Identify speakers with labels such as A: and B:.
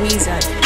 A: Weezer.